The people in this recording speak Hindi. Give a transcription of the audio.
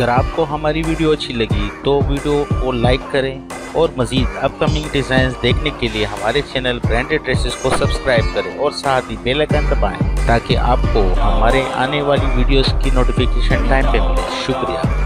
अगर आपको हमारी वीडियो अच्छी लगी तो वीडियो को लाइक करें और मज़ीद अपकमिंग डिज़ाइन देखने के लिए हमारे चैनल ब्रांडेड ड्रेसेस को सब्सक्राइब करें और साथ ही बेल आइकन दबाएँ ताकि आपको हमारे आने वाली वीडियोस की नोटिफिकेशन टाइम पे मिले। शुक्रिया।